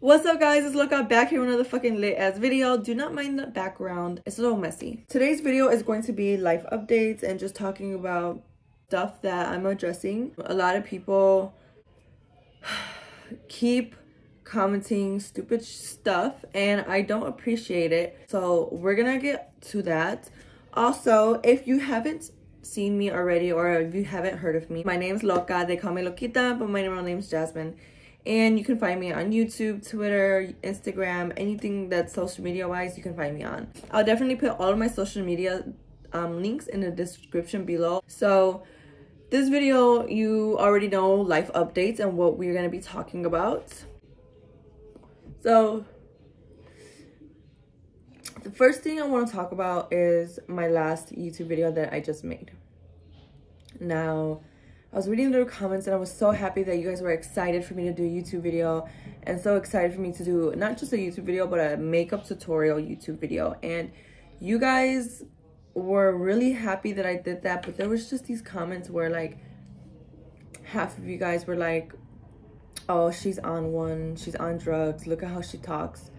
What's up guys, it's Loca back here with another fucking lit ass video. Do not mind the background, it's a little messy. Today's video is going to be life updates and just talking about stuff that I'm addressing. A lot of people keep commenting stupid stuff and I don't appreciate it. So we're gonna get to that. Also, if you haven't seen me already or if you haven't heard of me, my name's Loca. They call me Lockita, but my real name's Jasmine. And you can find me on YouTube, Twitter, Instagram, anything that's social media wise, you can find me on. I'll definitely put all of my social media um, links in the description below. So this video, you already know life updates and what we're going to be talking about. So the first thing I want to talk about is my last YouTube video that I just made. Now, I was reading the comments and I was so happy that you guys were excited for me to do a YouTube video and so excited for me to do not just a YouTube video but a makeup tutorial YouTube video. And you guys were really happy that I did that but there was just these comments where like half of you guys were like oh she's on one she's on drugs look at how she talks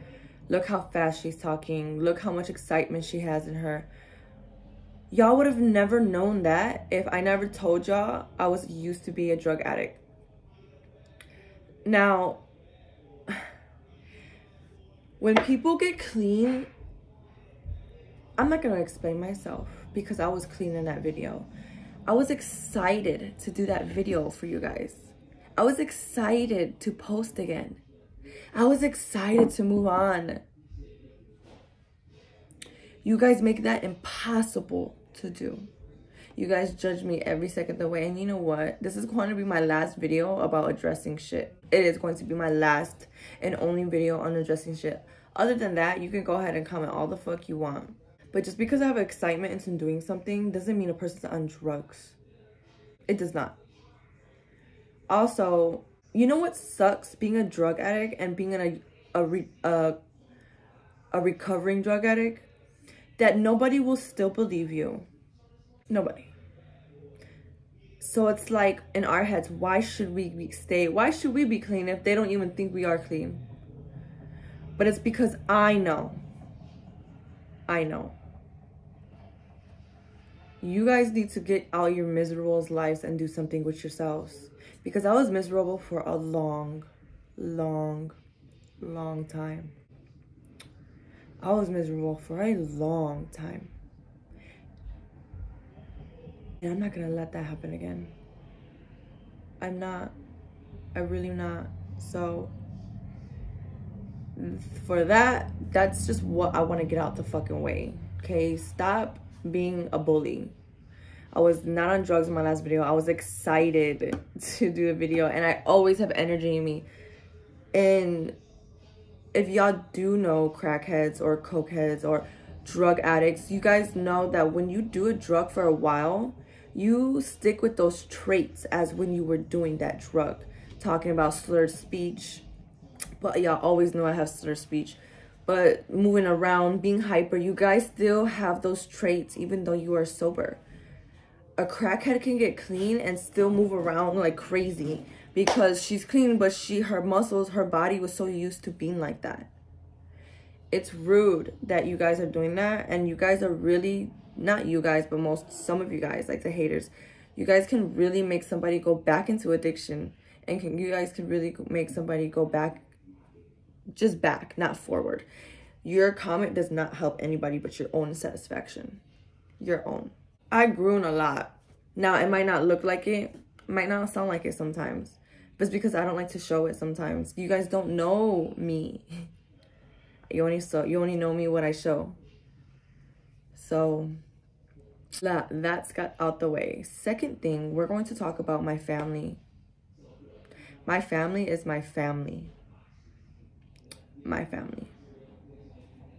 look how fast she's talking look how much excitement she has in her y'all would have never known that if I never told y'all I was used to be a drug addict. Now, when people get clean, I'm not to explain myself because I was clean in that video. I was excited to do that video for you guys. I was excited to post again. I was excited to move on. You guys make that impossible to do. You guys judge me every second the way. And you know what? This is going to be my last video about addressing shit. It is going to be my last and only video on addressing shit. Other than that, you can go ahead and comment all the fuck you want. But just because I have excitement into doing something doesn't mean a person's on drugs. It does not. Also, you know what sucks? Being a drug addict and being a, a, re, a, a recovering drug addict that nobody will still believe you. Nobody. So it's like in our heads, why should we stay? Why should we be clean if they don't even think we are clean? But it's because I know. I know. You guys need to get out your miserable lives and do something with yourselves. Because I was miserable for a long, long, long time. I was miserable for a long time. I'm not to let that happen again. I'm not. I really not. So, for that, that's just what I want to get out the fucking way. Okay? Stop being a bully. I was not on drugs in my last video. I was excited to do a video. And I always have energy in me. And if y'all do know crackheads or cokeheads or drug addicts, you guys know that when you do a drug for a while, you stick with those traits as when you were doing that drug. Talking about slurred speech, but y'all always know I have slurred speech. But moving around, being hyper, you guys still have those traits even though you are sober. A crackhead can get clean and still move around like crazy because she's clean, but she her muscles, her body was so used to being like that. It's rude that you guys are doing that, and you guys are really not you guys, but most some of you guys, like the haters, you guys can really make somebody go back into addiction, and can you guys can really make somebody go back, just back, not forward. Your comment does not help anybody but your own satisfaction, your own. I grown a lot. Now it might not look like it, might not sound like it sometimes but it's because I don't like to show it sometimes. You guys don't know me. You only so you only know me what I show. So that that's got out the way. Second thing, we're going to talk about my family. My family is my family. My family.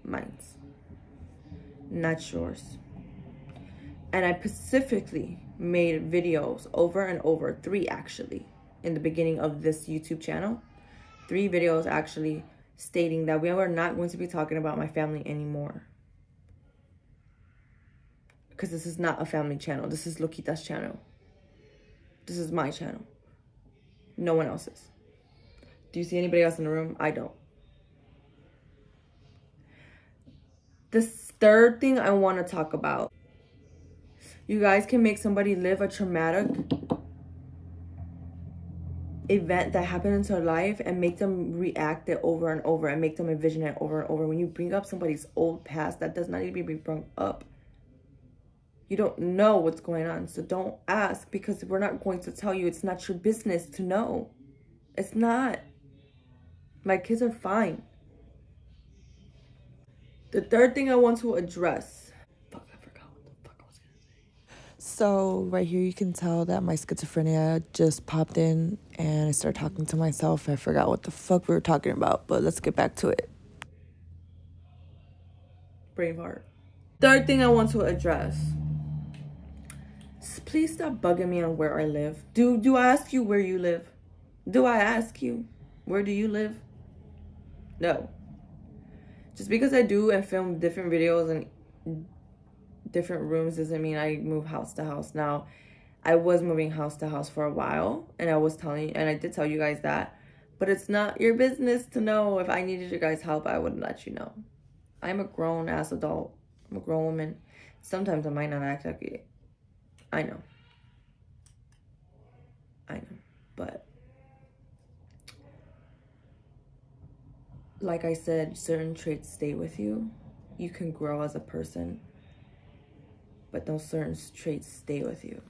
Mine's. Not yours. And I specifically made videos over and over, three actually, in the beginning of this YouTube channel. Three videos actually stating that we are not going to be talking about my family anymore because this is not a family channel. This is Lockita's channel. This is my channel. No one else's. Do you see anybody else in the room? I don't. This third thing I want to talk about. You guys can make somebody live a traumatic event that happened in their life and make them react it over and over and make them envision it over and over. When you bring up somebody's old past, that does not need to be brought up. You don't know what's going on. So don't ask because we're not going to tell you. It's not your business to know. It's not. My kids are fine. The third thing I want to address. Fuck, I forgot what the fuck I was gonna say. So right here you can tell that my schizophrenia just popped in and I started talking to myself. I forgot what the fuck we were talking about, but let's get back to it. Braveheart. Third thing I want to address. Please stop bugging me on where I live. Do do I ask you where you live? Do I ask you where do you live? No. Just because I do and film different videos and different rooms doesn't mean I move house to house. Now, I was moving house to house for a while and I was telling and I did tell you guys that. But it's not your business to know. If I needed your guys' help, I wouldn't let you know. I'm a grown ass adult. I'm a grown woman. Sometimes I might not act like it. I know. I know. But like I said, certain traits stay with you. You can grow as a person, but those certain traits stay with you.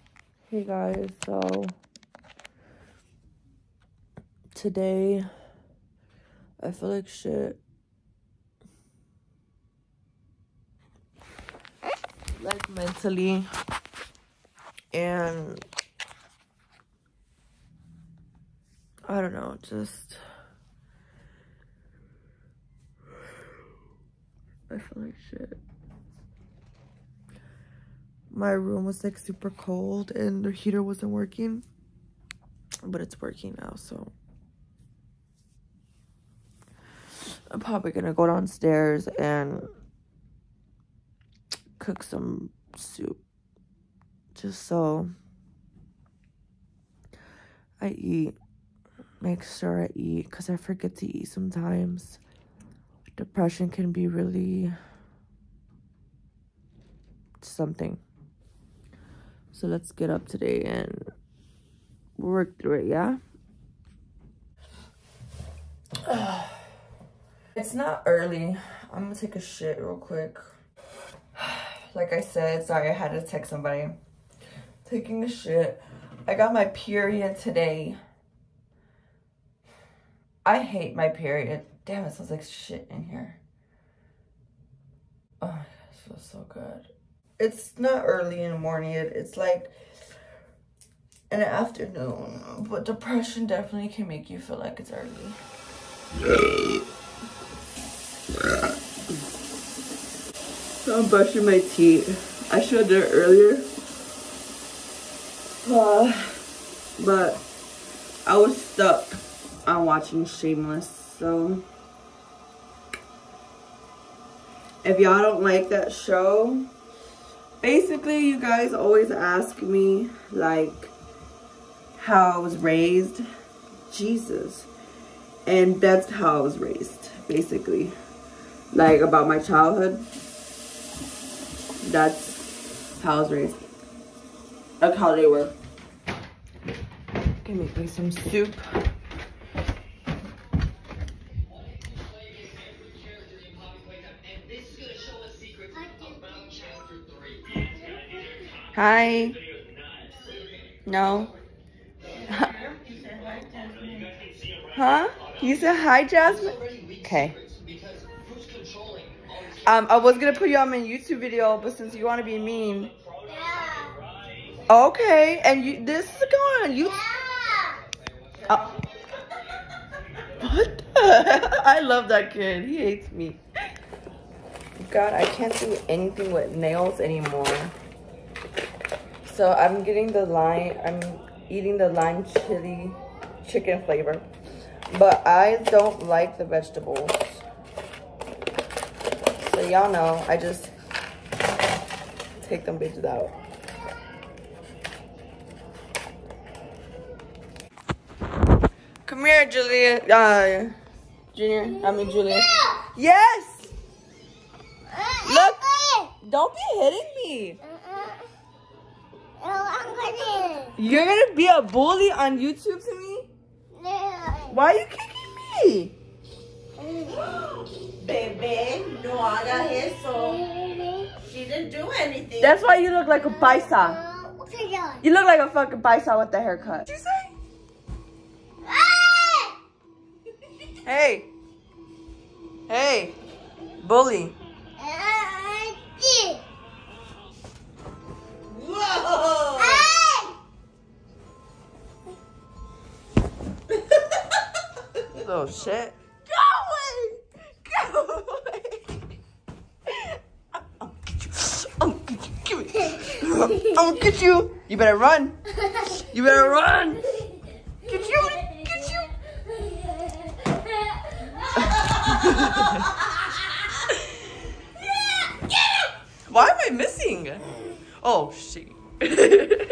Hey guys, so today I feel like shit. Like mentally and I don't know, just I feel like shit. My room was like super cold and the heater wasn't working, but it's working now, so I'm probably gonna go downstairs and cook some soup just so I eat. Make sure I eat because I forget to eat sometimes depression can be really something. So let's get up today and work through it, yeah? It's not early. I'm gonna take a shit real quick. Like I said, sorry I had to text somebody. Taking a shit. I got my period today. I hate my period. Damn, it smells like shit in here. Oh, it feels so good. It's not early in the morning. It, it's like in the afternoon. But depression definitely can make you feel like it's early. So I'm brushing my teeth. I should have done it earlier. But I was stuck on watching Shameless. So if y'all don't like that show, basically you guys always ask me like how I was raised. Jesus. And that's how I was raised, basically. Like about my childhood. That's how I was raised. Like how they were. Give me some soup. Hi. No. huh? You said hi, Jasmine? Okay. Um, I was gonna put you on my YouTube video, but since you want to be mean. yeah. Okay, and you this is going on you. Uh, I love that kid. He hates me. God, I can't do anything with nails anymore. So I'm getting the lime, I'm eating the lime chili chicken flavor. But I don't like the vegetables. So y'all know, I just take them bitches out. Come here, Julia. Uh, Junior. I mean, Julia. Yes! Look. Don't be hitting me. You're gonna be a bully on YouTube to me? Why are you kicking me? Bebe, no haga eso. She didn't do anything. That's why you look like a paisa. You look like a fucking paisa with the haircut. Hey. Hey. Bully. Whoa! Little shit. Go away! Go away! I'll get you. Give it. I'll get you. You better run. You better run. Missing? Oh, shit.